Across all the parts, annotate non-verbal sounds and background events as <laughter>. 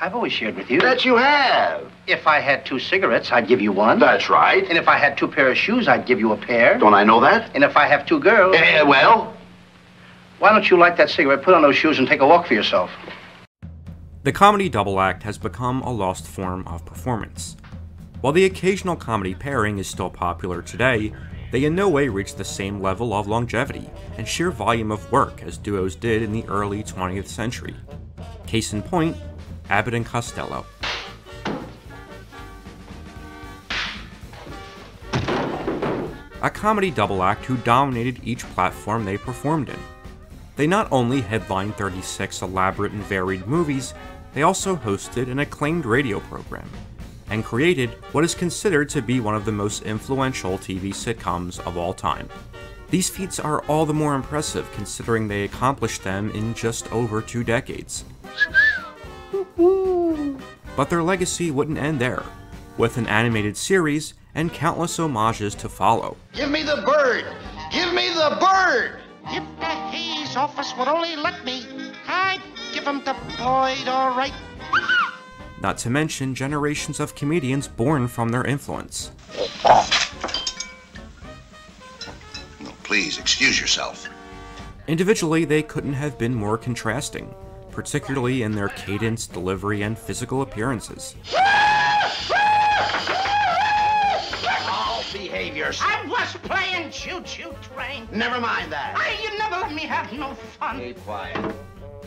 I've always shared with you. That you have. If I had two cigarettes, I'd give you one. That's right. And if I had two pair of shoes, I'd give you a pair. Don't I know that? And if I have two girls, Eh, well, why don't you light that cigarette, put on those shoes, and take a walk for yourself? The comedy double act has become a lost form of performance. While the occasional comedy pairing is still popular today, they in no way reach the same level of longevity and sheer volume of work as duos did in the early 20th century. Case in point, Abbott and Costello. A comedy double act who dominated each platform they performed in. They not only headlined 36 elaborate and varied movies, they also hosted an acclaimed radio program and created what is considered to be one of the most influential TV sitcoms of all time. These feats are all the more impressive considering they accomplished them in just over two decades. But their legacy wouldn't end there, with an animated series and countless homages to follow. give me the bird. Give me the bird. If the Hays office would only let me, I'd give him to Boyd, all right. not to mention generations of comedians born from their influence. No, please, excuse yourself. Individually, they couldn't have been more contrasting, particularly in their cadence, delivery, and physical appearances. All behave yourself. I was playing choo-choo train. Never mind that. Hey, you never let me have no fun. Keep quiet.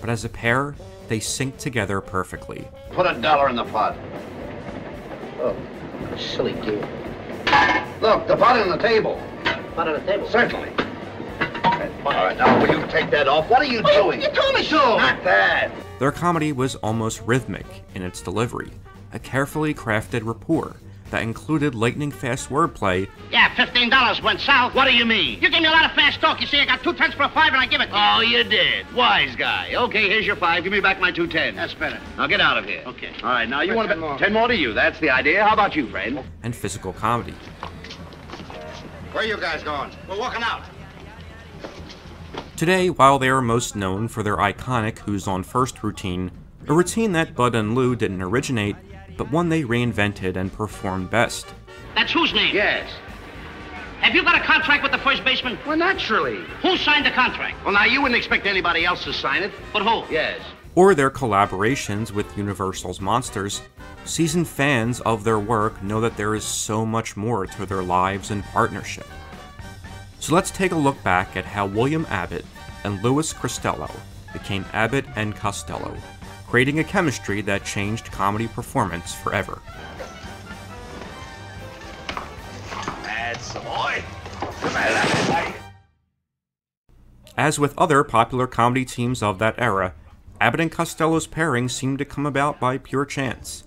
But as a pair, they sync together perfectly. Put a dollar in the pot. Oh, silly game. Look, the pot on the table. Pot on the table. Certainly. All right, now will you take that off? What are you doing? You told me so. Not that. Their comedy was almost rhythmic in its delivery, a carefully crafted rapport that included lightning fast wordplay Yeah, fifteen dollars went south. What do you mean? You gave me a lot of fast talk. You see, I got two tenths for a five, and I give it to you. Oh, you did. Wise guy. Okay, here's your five. Give me back my two ten. That's better. Now get out of here. Okay. All right, now you Ten want to more. ten more to you. That's the idea. How about you, friend? and physical comedy. Where are you guys going? We're walking out. Today, while they are most known for their iconic Who's on First routine, a routine that Bud and Lou didn't originate, but one they reinvented and performed best. That's whose name? Yes. Have you got a contract with the first baseman? Well, naturally. Who signed the contract? Well, now you wouldn't expect anybody else to sign it. But who? Yes. Or their collaborations with Universal's monsters, seasoned fans of their work know that there is so much more to their lives and partnership. So let's take a look back at how William Abbott and Louis Costello became Abbott and Costello, creating a chemistry that changed comedy performance forever. As with other popular comedy teams of that era, Abbott and Costello's pairing seemed to come about by pure chance.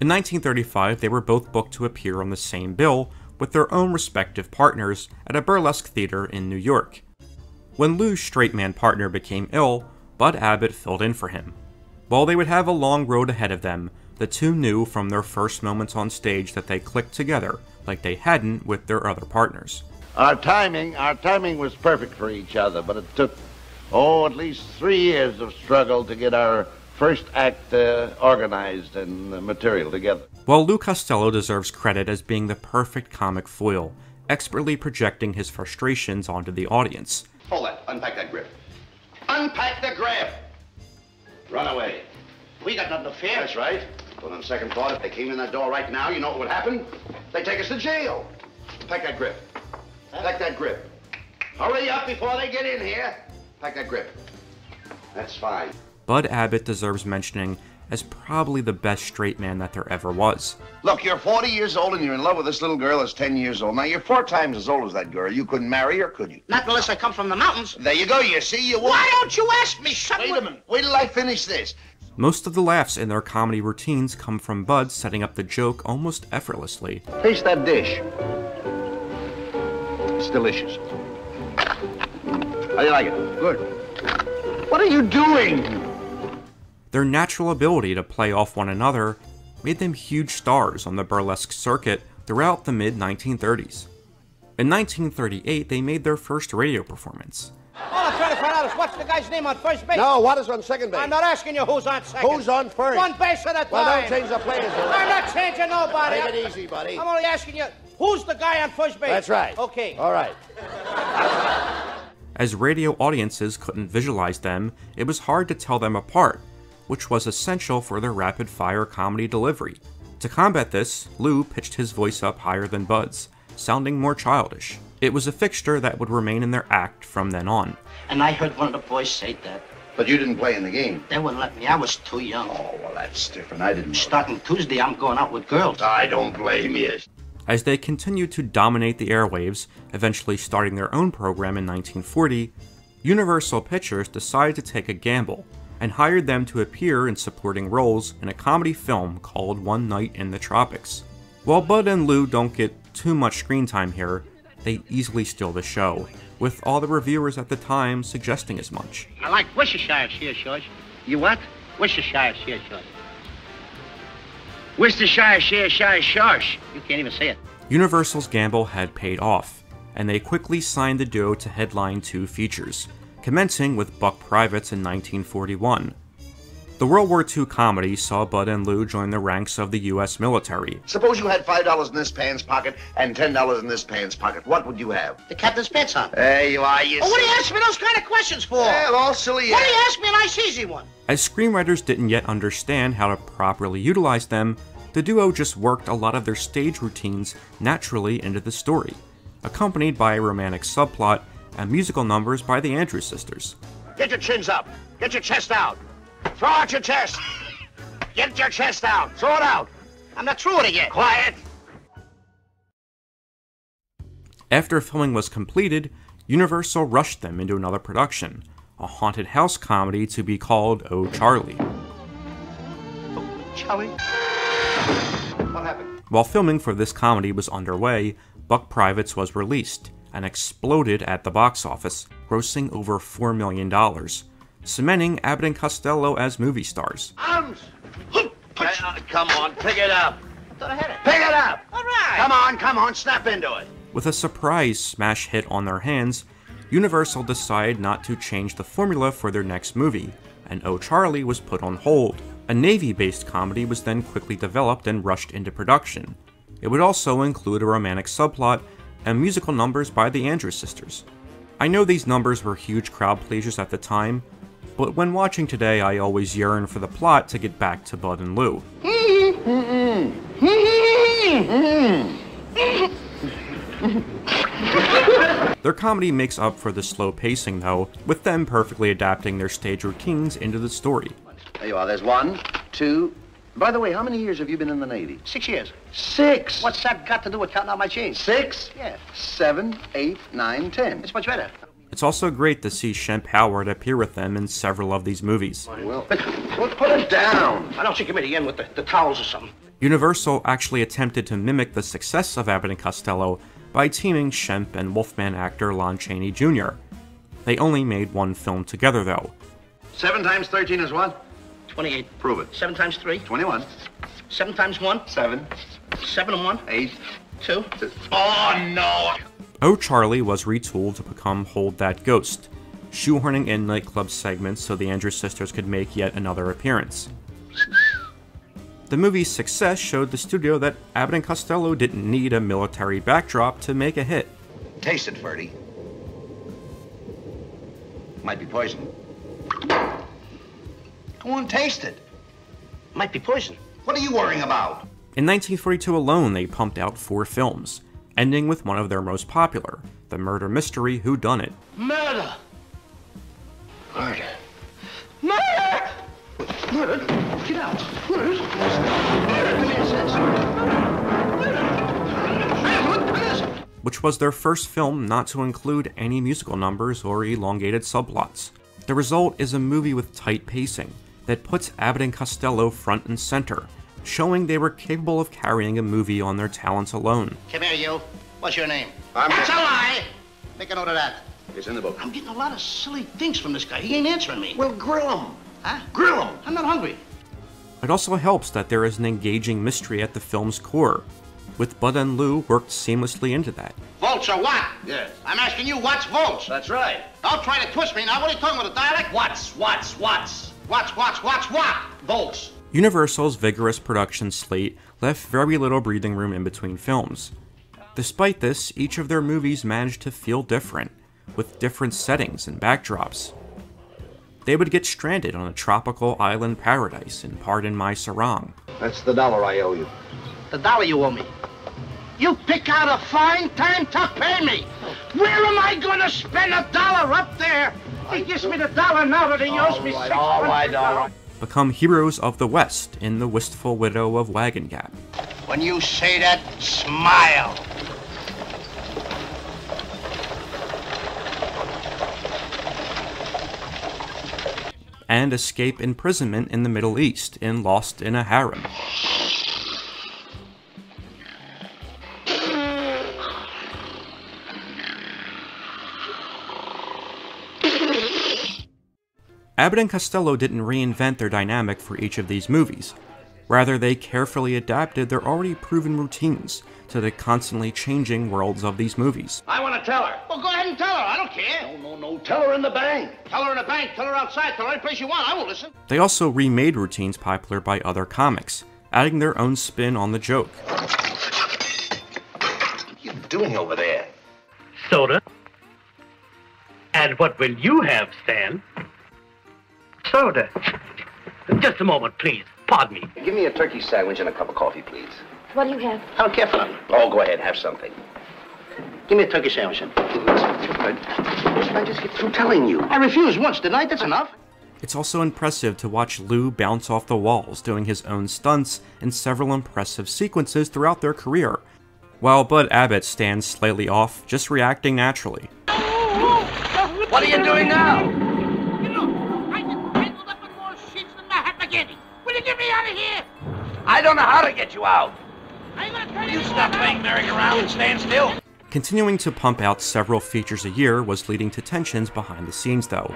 In 1935, they were both booked to appear on the same bill with their own respective partners at a burlesque theater in New York. When Lou's straight man partner became ill, Bud Abbott filled in for him. While they would have a long road ahead of them, the two knew from their first moments on stage that they clicked together like they hadn't with their other partners. Our timing, our timing was perfect for each other, but it took, oh, at least three years of struggle to get our first act uh, organized and uh, material together. While Lou Costello deserves credit as being the perfect comic foil, expertly projecting his frustrations onto the audience, Hold that. Unpack that grip. Unpack the grip. Run away. We got nothing to fear. That's right. But on second thought, if they came in that door right now, you know what would happen? They'd take us to jail. Pack that grip. Pack that grip. Hurry up before they get in here. Pack that grip. That's fine. Bud Abbott deserves mentioning as probably the best straight man that there ever was. Look, you're 40 years old and you're in love with this little girl that's 10 years old. Now, you're four times as old as that girl. You couldn't marry her, could you? Not unless I come from the mountains. There you go. You see, you won't. Why don't you ask me? Shut Wait a minute. Wait till I finish this. Most of the laughs in their comedy routines come from Bud setting up the joke almost effortlessly. Taste that dish. It's delicious. How do you like it? Good. What are you doing? Their natural ability to play off one another made them huge stars on the burlesque circuit throughout the mid 1930s. In 1938, they made their first radio performance. Well, the to find out is what's the guy's name on first base? No, what is on second base? I'm not asking you who's on second. Who's on first? One base at a time. Well, don't change the players. I'm not changing nobody. Take it easy, buddy. I'm only asking you, who's the guy on first base? That's right. Okay. All right. As radio audiences couldn't visualize them, it was hard to tell them apart, which was essential for their rapid fire comedy delivery. To combat this, Lou pitched his voice up higher than Bud's, sounding more childish. It was a fixture that would remain in their act from then on. And I heard one of the boys say that. But you didn't play in the game. They wouldn't let me. I was too young. Oh, well, that's different. I didn't know. Starting Tuesday, I'm going out with girls. I don't blame you. As they continued to dominate the airwaves, eventually starting their own program in 1940, Universal Pictures decided to take a gamble and hired them to appear in supporting roles in a comedy film called One Night in the Tropics. While Bud and Lou don't get too much screen time here, they easily steal the show, with all the reviewers at the time suggesting as much. I like Worcestershire sheer shorts. You what? Worcestershire sheer shorts. Worcestershire shire. You can't even say it. Universal's gamble had paid off, and they quickly signed the duo to headline two features, commencing with Buck Privates in 1941. The World War II comedy saw Bud and Lou join the ranks of the U.S. military. Suppose you had $5 in this pants pocket and $10 in this pants pocket. What would you have? The captain's pants on. There you are, you Oh, what do you ask me those kind of questions for? Yeah, all silly. Why do you ask me a nice easy one? As screenwriters didn't yet understand how to properly utilize them, the duo just worked a lot of their stage routines naturally into the story, accompanied by a romantic subplot and musical numbers by the Andrews sisters. Get your chins up. Get your chest out. Throw out your chest. Get your chest out. Throw it out. I'm not through with it yet. Quiet. After filming was completed, Universal rushed them into another production, a haunted house comedy to be called Oh Charlie. Oh, Charlie? What happened? While filming for this comedy was underway, Buck Privates was released and exploded at the box office, grossing over $4 million, cementing Abbott and Costello as movie stars. Arms. Uh, come on, pick it up. I thought I had it. Pick it up. All right. Come on, come on, snap into it. With a surprise smash hit on their hands, Universal decided not to change the formula for their next movie, and Oh Charlie was put on hold. A Navy based comedy was then quickly developed and rushed into production. It would also include a romantic subplot and musical numbers by the Andrews sisters. I know these numbers were huge crowd pleasers at the time, but when watching today, I always yearn for the plot to get back to Bud and Lou. Their comedy makes up for the slow pacing, though, with them perfectly adapting their stage routines into the story. There you are. There's one, two. By the way, how many years have you been in the Navy? Six years. Six. What's that got to do with counting out my change? Six? Yeah. Seven, eight, nine, ten. It's much better. It's also great to see Shemp Howard appear with them in several of these movies. Well, well, put it down. I don't think you're in with the, the towels or something. Universal actually attempted to mimic the success of Abbott and Costello by teaming Shemp and Wolfman actor Lon Chaney Jr. They only made one film together, though. Seven times thirteen is what? 28. Prove it. Seven times three. Twenty-one. Seven times one. Seven. Seven and one. Eight. Two. Oh, no. Oh Charlie was retooled to become Hold That Ghost, shoehorning in nightclub segments so the Andrews sisters could make yet another appearance. The movie's success showed the studio that Abbott and Costello didn't need a military backdrop to make a hit. Taste it, Ferdy. Might be poison. Go on, taste it. Might be poison. What are you worrying about? In 1942 alone, they pumped out four films, ending with one of their most popular, the murder mystery Who Done It. Murder. Murder. Murder. Murder. Get out. Murder. Murder. Give me a sense. Murder. Murder. What is it? which was their first film not to include any musical numbers or elongated subplots. The result is a movie with tight pacing that puts Abbott and Costello front and center, showing they were capable of carrying a movie on their talents alone. Come here, you. What's your name? I'm- That's a lie. Make a note of that. It's in the book. I'm getting a lot of silly things from this guy. He ain't answering me. Well, grill him. Huh? Grill him. I'm not hungry. It also helps that there is an engaging mystery at the film's core, with Bud and Lou worked seamlessly into that. Vault Volts or what? Yes. I'm asking you, what's volts? That's right. Don't try to twist me now. What are you talking about, a dialect? What's, what's, watts. What's, what's, what's, what? Volts. Universal's vigorous production slate left very little breathing room in between films. Despite this, each of their movies managed to feel different, with different settings and backdrops. They would get stranded on a tropical island paradise in Pardon My Sarong, That's the dollar I owe you. The dollar you owe me. You pick out a fine time to pay me. Where am I going to spend a dollar up there? He gives me the dollar now that he owes me six all right, all right. become heroes of the West in The Wistful Widow of Wagon Gap, When you say that, smile. and escape imprisonment in the Middle East in Lost in a Harem. Abbott and Costello didn't reinvent their dynamic for each of these movies. Rather, they carefully adapted their already proven routines to the constantly changing worlds of these movies. I want to tell her. Well, go ahead and tell her. I don't care. No, no, no. Tell her in the bank. Tell her in the bank. Tell her outside. Tell her any place you want. I won't listen. They also remade routines popular by other comics, adding their own spin on the joke. What are you doing over there? Soda. And what will you have, Stan? Soda. Just a moment, please. Pardon me. Give me a turkey sandwich and a cup of coffee, please. What do you have? I don't care for nothing. Oh, go ahead. Have something. Give me a turkey sandwich. then. Listen, I just get through telling you. I refused once, didn't I? That's enough. It's also impressive to watch Lou bounce off the walls doing his own stunts in several impressive sequences throughout their career, while Bud Abbott stands slightly off, just reacting naturally. What are you doing now? I don't know how to get you out. I'm gonna turn You into stop playing merry-go-round and stand still. Continuing to pump out several features a year was leading to tensions behind the scenes, though.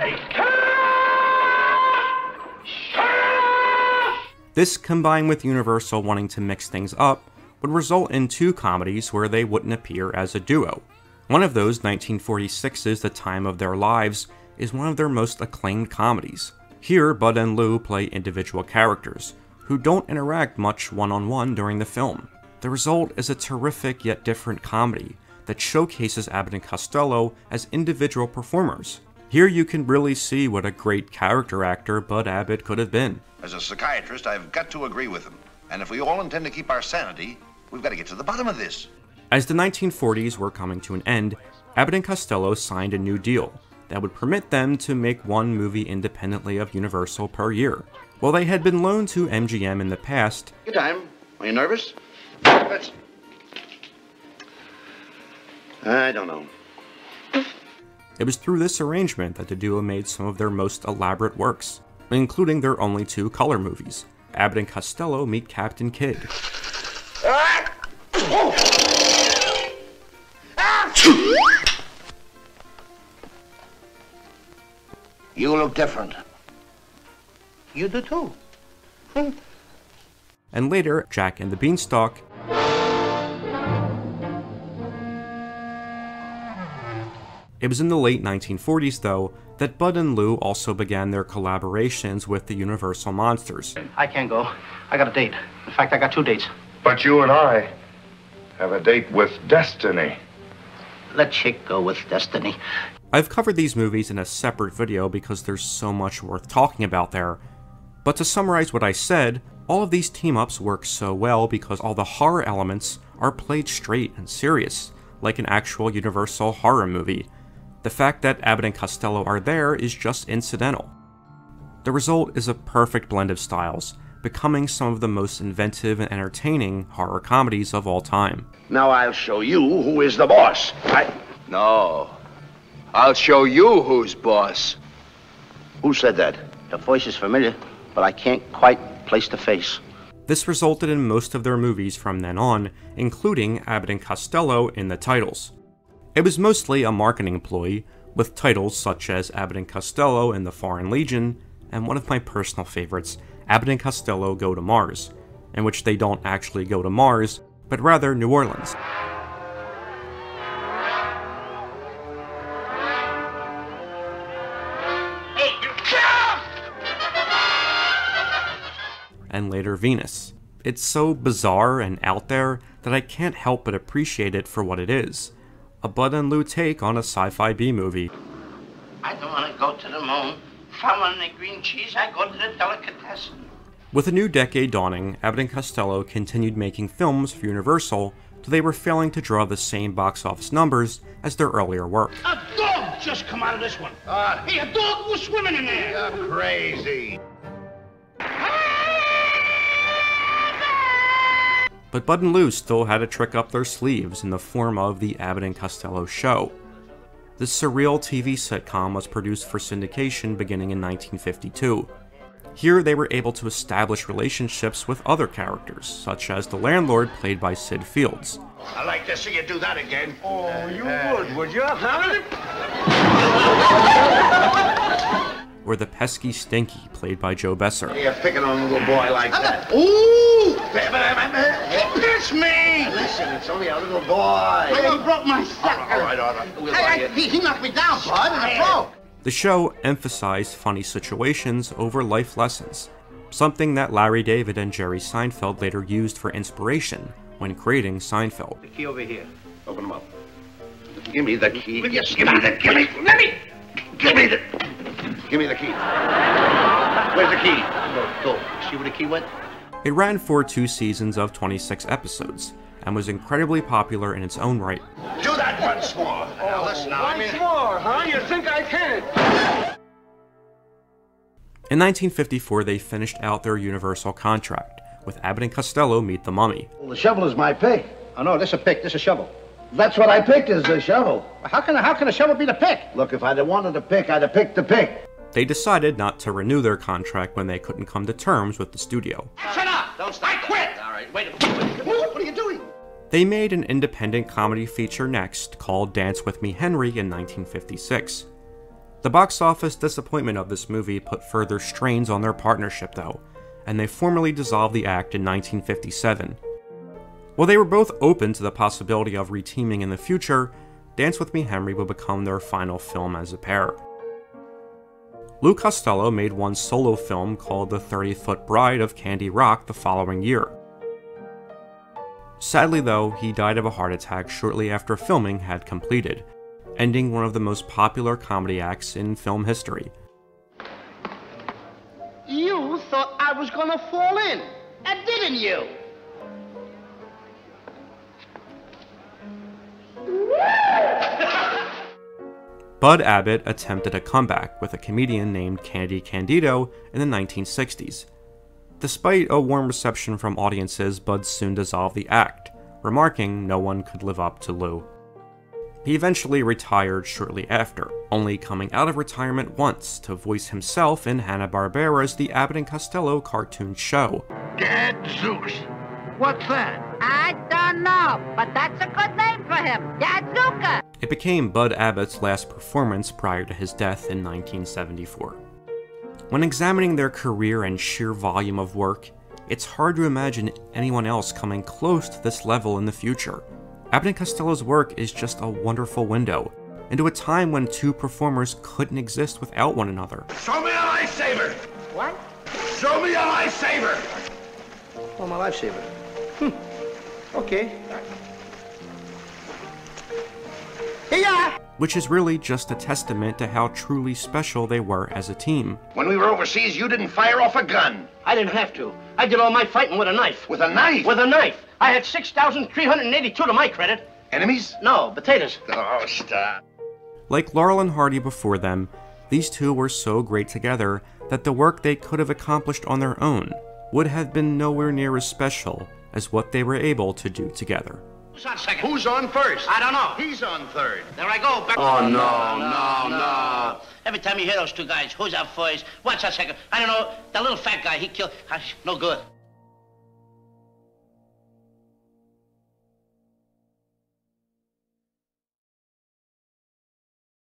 This, combined with Universal wanting to mix things up, would result in two comedies where they wouldn't appear as a duo. One of those, 1946's The Time of Their Lives, is one of their most acclaimed comedies. Here, Bud and Lou play individual characters, who don't interact much one on one during the film. The result is a terrific yet different comedy that showcases Abbott and Costello as individual performers. Here you can really see what a great character actor Bud Abbott could have been. As a psychiatrist, I've got to agree with him. And if we all intend to keep our sanity, we've got to get to the bottom of this. As the 1940s were coming to an end, Abbott and Costello signed a new deal that would permit them to make one movie independently of Universal per year. While they had been loaned to MGM in the past, Good time. Are you nervous? Let's... I don't know. it was through this arrangement that the duo made some of their most elaborate works, including their only two color movies Abbott and Costello Meet Captain Kidd. You look different. You do too. <laughs> and later Jack and the Beanstalk, It was in the late 1940s, though, that Bud and Lou also began their collaborations with the Universal Monsters. I can't go. I got a date. In fact, I got two dates. But you and I have a date with destiny. Let Chick go with Destiny. I've covered these movies in a separate video because there's so much worth talking about there. But to summarize what I said, all of these team ups work so well because all the horror elements are played straight and serious, like an actual Universal horror movie. The fact that Abbott and Costello are there is just incidental. The result is a perfect blend of styles, becoming some of the most inventive and entertaining horror comedies of all time. Now I'll show you who is the boss. I... No. I'll show you who's boss. Who said that? The voice is familiar, but I can't quite place the face. This resulted in most of their movies from then on, including Abbott and Costello in the titles. It was mostly a marketing ploy, with titles such as Abbott and Costello in the Foreign Legion, and one of my personal favorites, Abbott and Costello Go to Mars, in which they don't actually go to Mars, but rather New Orleans. And later Venus. It's so bizarre and out there that I can't help but appreciate it for what it is a Bud and Lou take on a sci fi B movie. I don't want to go to the moon. If I want any green cheese, I go to the delicatessen. With a new decade dawning, Abbott and Costello continued making films for Universal, though they were failing to draw the same box office numbers as their earlier work. A dog just come out of this one. Uh, Hey, a dog was swimming in there. you're crazy. But Bud and Lou still had a trick up their sleeves in the form of the Abbott and Costello Show. This surreal TV sitcom was produced for syndication beginning in 1952. Here, they were able to establish relationships with other characters, such as the landlord played by Sid Fields, I'd like to see you do that again. Oh, you would, would you? Huh? <laughs> <laughs> or the pesky Stinky played by Joe Besser. You're picking on a little boy like that. Ooh! It's me! Listen, it's only a little boy. Hey, he broke my All sucker. right, all right, all right. We'll Hey, I, he, he knocked me down, bud, and it broke. The show emphasized funny situations over life lessons, something that Larry David and Jerry Seinfeld later used for inspiration when creating Seinfeld. The key over here. Open them up. Give me the key. Give me the give me let me give me the give me the key. Where's the key? Go, go. See where the key went? It ran for two seasons of 26 episodes and was incredibly popular in its own right. Do that once more. Now listen, now, I mean, more, huh? You think I can? In 1954, they finished out their Universal contract, with Abbott and Costello meet the Mummy. The shovel is my pick. Oh, no, this is a pick. This is a shovel. That's what I picked is the shovel. How can, how can a shovel be the pick? Look, if I'd have wanted to pick, I'd have picked the pick. They decided not to renew their contract when they couldn't come to terms with the studio. Shut up! Don't stop. I quit! All right, wait a minute. What are you doing? They made an independent comedy feature next called Dance With Me Henry in 1956. The box office disappointment of this movie put further strains on their partnership, though, and they formally dissolved the act in 1957. While they were both open to the possibility of reteaming in the future, Dance With Me Henry would become their final film as a pair. Lou Costello made one solo film called The 30 Foot Bride of Candy Rock the following year. Sadly, though, he died of a heart attack shortly after filming had completed, ending one of the most popular comedy acts in film history. You thought I was gonna fall in, and didn't you? Bud Abbott attempted a comeback with a comedian named Candy Candido in the 1960s. Despite a warm reception from audiences, Bud soon dissolved the act, remarking no one could live up to Lou. He eventually retired shortly after, only coming out of retirement once to voice himself in Hanna-Barbera's The Abbott and Costello cartoon show. Gadzooks. What's that? I don't know, but that's a good name for him. Yadzuka. It became Bud Abbott's last performance prior to his death in 1974. When examining their career and sheer volume of work, it's hard to imagine anyone else coming close to this level in the future. Abbott and Costello's work is just a wonderful window into a time when two performers couldn't exist without one another. Show me a lifesaver. What? Show me a lifesaver. Oh, my lifesaver. Hmm. Okay. Here you. Which is really just a testament to how truly special they were as a team. When we were overseas, you didn't fire off a gun I didn't have to. I did all my fighting with a knife. with a knife. With a knife. I had 6,382 to my credit. enemies? No, potatoes. Oh, stop. Like Laurel and Hardy before them, these two were so great together that the work they could have accomplished on their own would have been nowhere near as special as what they were able to do together. Who's on second? Who's on first? I don't know. He's on third. There I go. Back. Oh, no, no, no. Every time you hear those two guys, who's on first? What's on second? I don't know. The little fat guy, he killed. No good.